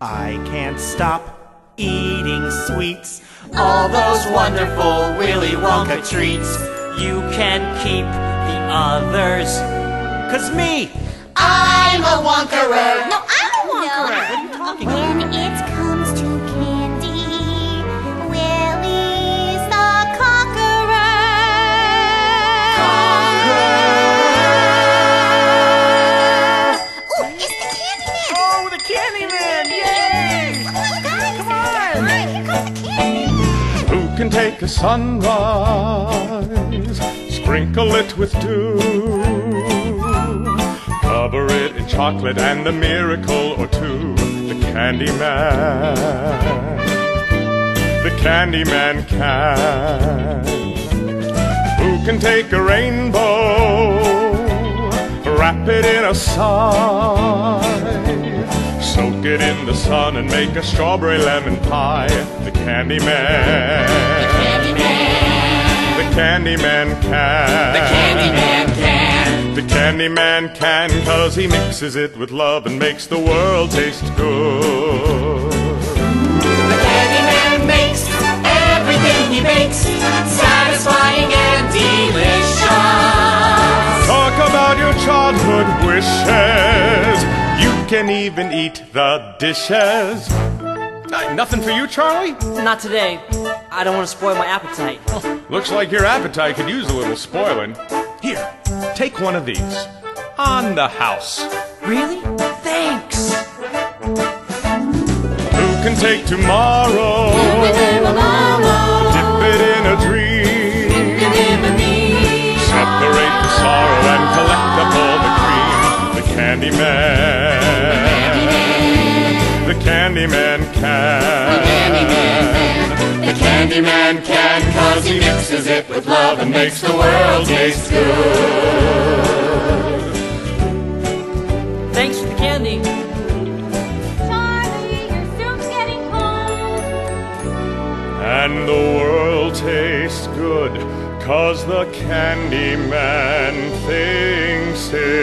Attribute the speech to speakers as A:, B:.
A: I can't stop eating sweets. All those wonderful Willy Wonka treats. You can keep the others. Cause me, I'm a Wonkerer.
B: No,
C: Take a sunrise, sprinkle it with dew, cover it in chocolate and a miracle or two? The Candyman, the Candyman can. Who can take a rainbow, wrap it in a sigh, soak it in the sun and make a strawberry lemon pie? The Candyman. The Candyman can. The Candyman can. The Candyman can, cause he mixes it with love and makes the world taste good.
D: The Candyman makes everything he makes satisfying and delicious.
C: Talk about your childhood wishes. You can even eat the dishes. Uh, nothing for you, Charlie?
E: Not today. I don't want to spoil my appetite.
C: Looks like your appetite could use a little spoiling. Here, take one of these. On the house.
E: Really? Thanks.
C: Who can take tomorrow? The Candyman can. The Candyman can, cause he mixes it with love and makes the world taste good.
E: Thanks for the candy.
B: Charlie, your soup's getting cold.
C: And the world tastes good, cause the Candyman thinks it's